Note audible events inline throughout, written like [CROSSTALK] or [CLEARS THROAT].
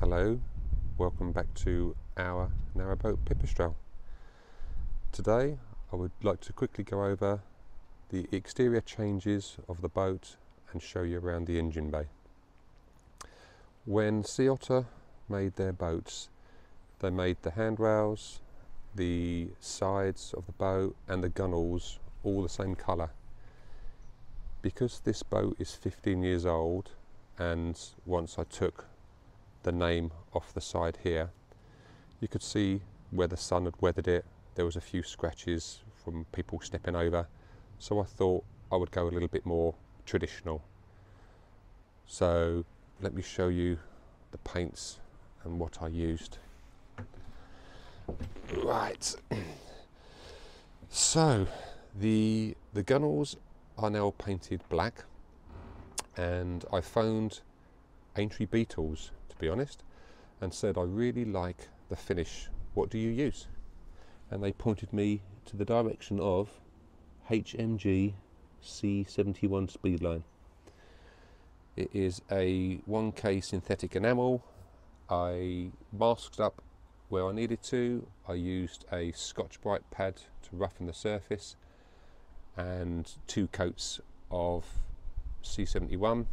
Hello, welcome back to our narrowboat pipistrelle. Today I would like to quickly go over the exterior changes of the boat and show you around the engine bay. When Sea Otter made their boats, they made the handrails, the sides of the boat and the gunnels all the same colour. Because this boat is 15 years old and once I took the name off the side here, you could see where the sun had weathered it. There was a few scratches from people stepping over. So I thought I would go a little bit more traditional. So let me show you the paints and what I used. Right. So the the gunnels are now painted black and I phoned Aintree Beetles be honest and said I really like the finish. What do you use? And they pointed me to the direction of HMG C71 Speedline. It is a 1K synthetic enamel. I masked up where I needed to. I used a Scotch-Brite pad to roughen the surface and two coats of C71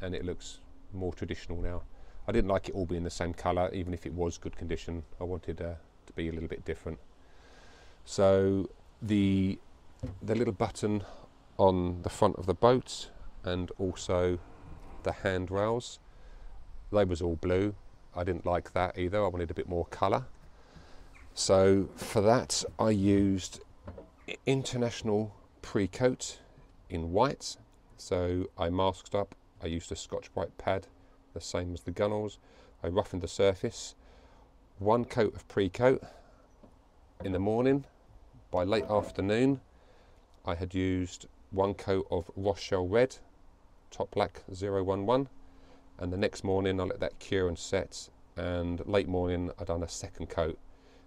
and it looks more traditional now. I didn't like it all being the same colour even if it was good condition. I wanted uh, to be a little bit different. So the the little button on the front of the boat and also the handrails they was all blue. I didn't like that either. I wanted a bit more colour. So for that I used International pre-coat in white. So I masked up. I used a Scotch-Brite pad the same as the gunnels I roughened the surface one coat of pre-coat in the morning by late afternoon I had used one coat of Rothschild Red, Top Black 011, and the next morning I let that cure and set, and late morning I done a second coat.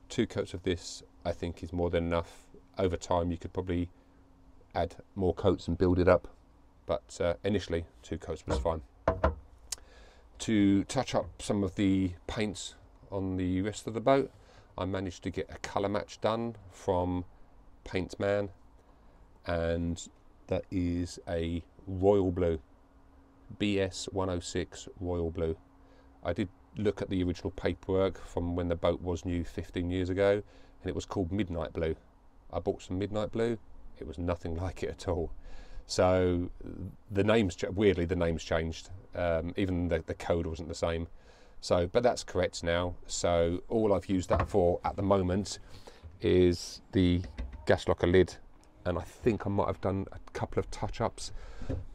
Two coats of this I think is more than enough. Over time you could probably add more coats and build it up, but uh, initially two coats was fine. To touch up some of the paints on the rest of the boat, I managed to get a colour match done from Paint Man, and that is a royal blue BS 106 royal blue. I did look at the original paperwork from when the boat was new 15 years ago and it was called midnight blue. I bought some midnight blue. It was nothing [LAUGHS] like it at all so the names weirdly the names changed. Um, even the, the code wasn't the same. So but that's correct now. So all I've used that for at the moment is the gas locker lid and I think I might have done a couple of touch-ups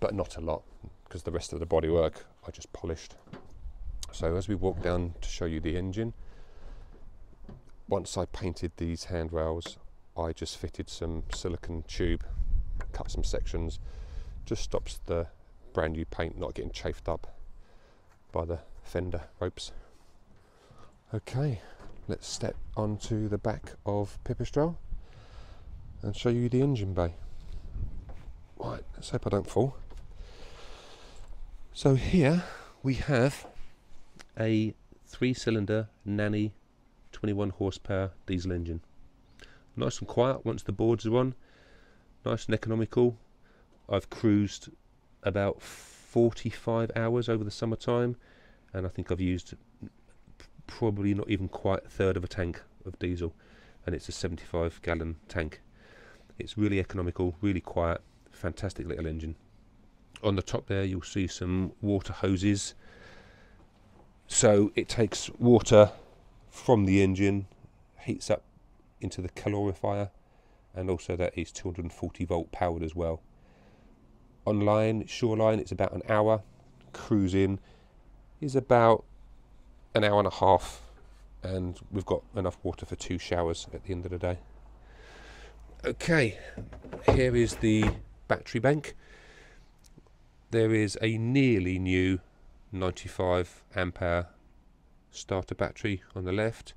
but not a lot because the rest of the bodywork I just polished. So as we walk down to show you the engine once I painted these handrails I just fitted some silicon tube cut some sections just stops the brand new paint not getting chafed up by the fender ropes okay let's step onto the back of Pipistrelle and show you the engine bay. Right, let's hope I don't fall. So here we have a three cylinder Nanni 21 horsepower diesel engine. Nice and quiet once the boards are on, nice and economical. I've cruised about 45 hours over the summertime and I think I've used probably not even quite a third of a tank of diesel and it's a 75 gallon tank it's really economical, really quiet, fantastic little engine. On the top there you'll see some water hoses. So it takes water from the engine, heats up into the calorifier and also that is 240 volt powered as well. Online, shoreline, it's about an hour. Cruising is about an hour and a half and we've got enough water for two showers at the end of the day. Okay, here is the battery bank. There is a nearly new 95 ampere starter battery on the left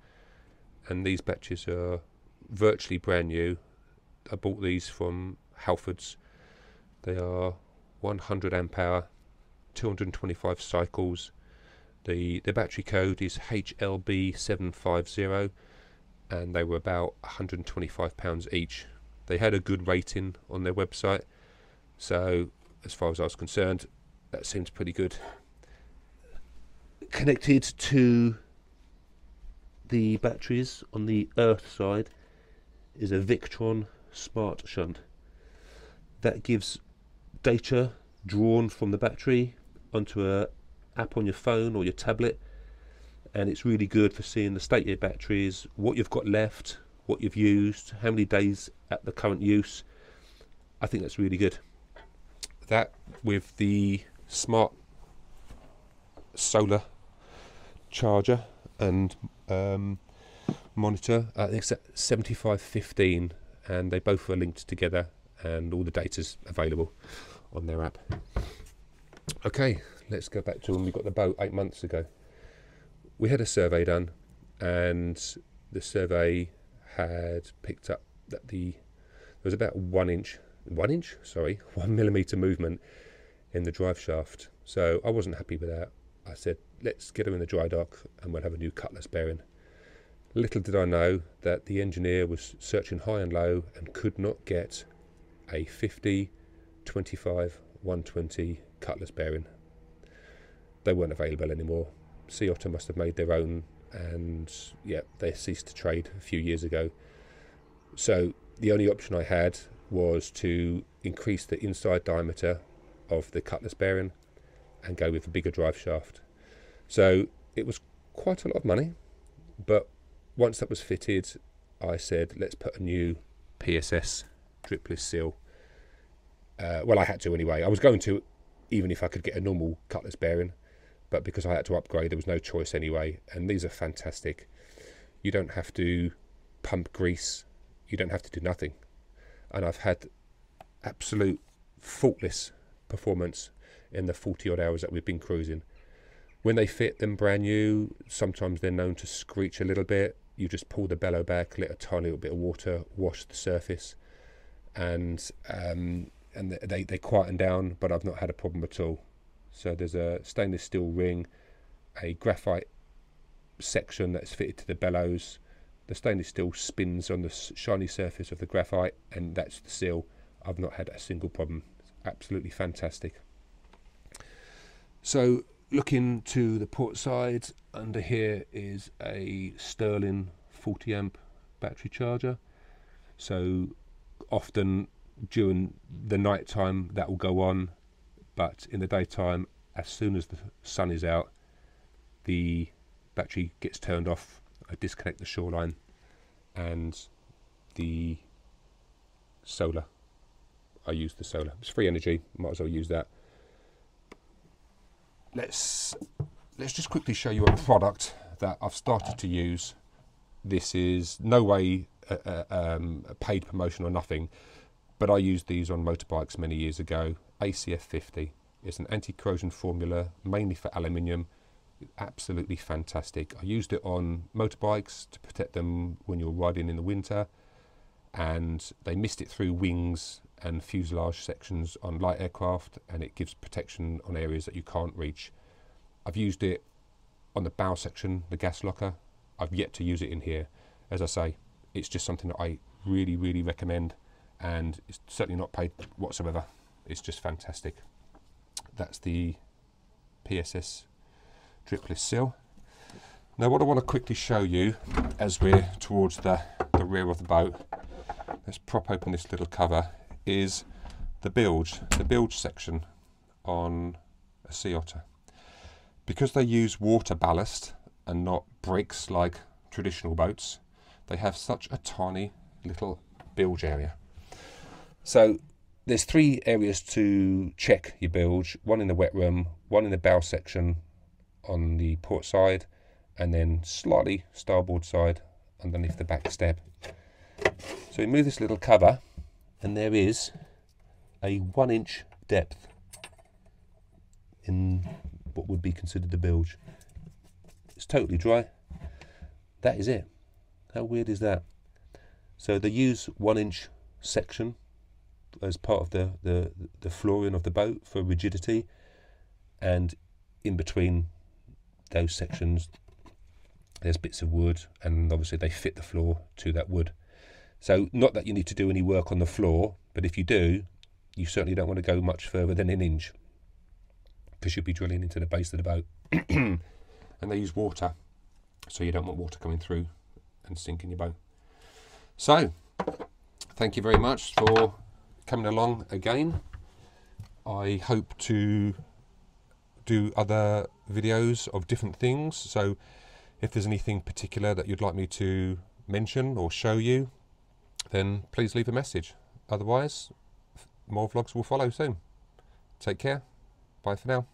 and these batteries are virtually brand new. I bought these from Halfords. They are 100 ampere, 225 cycles The the battery code is HLB750 and they were about 125 pounds each. They had a good rating on their website. So as far as I was concerned, that seems pretty good. Connected to the batteries on the earth side is a Victron Smart Shunt. That gives data drawn from the battery onto a app on your phone or your tablet and it's really good for seeing the state of your batteries, what you've got left, what you've used, how many days at the current use. I think that's really good. That with the smart solar charger and um, monitor, I think it's 7515 and they both are linked together and all the data's available on their app. Okay, let's go back to when we got the boat eight months ago. We had a survey done, and the survey had picked up that the there was about one inch, one inch, sorry, [LAUGHS] one millimeter movement in the drive shaft. So I wasn't happy with that. I said, let's get her in the dry dock and we'll have a new cutlass bearing. Little did I know that the engineer was searching high and low and could not get a 50, 25, 120 cutlass bearing. They weren't available anymore. Sea Otter must have made their own, and yeah, they ceased to trade a few years ago. So the only option I had was to increase the inside diameter of the cutlass bearing and go with a bigger drive shaft. So it was quite a lot of money, but once that was fitted, I said, let's put a new PSS dripless seal. Uh, well, I had to anyway. I was going to, even if I could get a normal cutlass bearing, but because I had to upgrade, there was no choice anyway. And these are fantastic. You don't have to pump grease, you don't have to do nothing. And I've had absolute faultless performance in the 40 odd hours that we've been cruising. When they fit them brand new, sometimes they're known to screech a little bit. You just pull the bellow back, let a tiny little bit of water wash the surface, and um, and they they quieten down. But I've not had a problem at all. So there's a stainless steel ring, a graphite section that's fitted to the bellows. The stainless steel spins on the shiny surface of the graphite, and that's the seal. I've not had a single problem. It's absolutely fantastic. So looking to the port side, under here is a Sterling 40 amp battery charger. So often during the night time that will go on but in the daytime, as soon as the sun is out, the battery gets turned off. I disconnect the shoreline and the solar. I use the solar. It's free energy. Might as well use that. Let's let's just quickly show you a product that I've started to use. This is no way a, a, um, a paid promotion or nothing, but I used these on motorbikes many years ago. ACF 50. It's an anti-corrosion formula, mainly for aluminium. Absolutely fantastic. I used it on motorbikes to protect them when you're riding in the winter, and they missed it through wings and fuselage sections on light aircraft, and it gives protection on areas that you can't reach. I've used it on the bow section, the gas locker. I've yet to use it in here. As I say, it's just something that I really, really recommend, and it's certainly not paid whatsoever. It's just fantastic. That's the PSS dripless seal. Now what I want to quickly show you as we're towards the, the rear of the boat, let's prop open this little cover, is the bilge, the bilge section on a Sea Otter. Because they use water ballast and not bricks like traditional boats, they have such a tiny little bilge area. So there's three areas to check your bilge one in the wet room, one in the bow section on the port side, and then slightly starboard side underneath the back step. So we move this little cover, and there is a one inch depth in what would be considered the bilge. It's totally dry. That is it. How weird is that? So they use one inch section as part of the, the, the flooring of the boat for rigidity, and in between those sections there's bits of wood and obviously they fit the floor to that wood so not that you need to do any work on the floor but if you do you certainly don't want to go much further than an inch because you'll be drilling into the base of the boat [CLEARS THROAT] and they use water, so you don't want water coming through and sinking your boat. So, thank you very much for coming along again. I hope to do other videos of different things. So, if there's anything particular that you'd like me to mention or show you, then please leave a message. Otherwise, more vlogs will follow soon. Take care. Bye for now.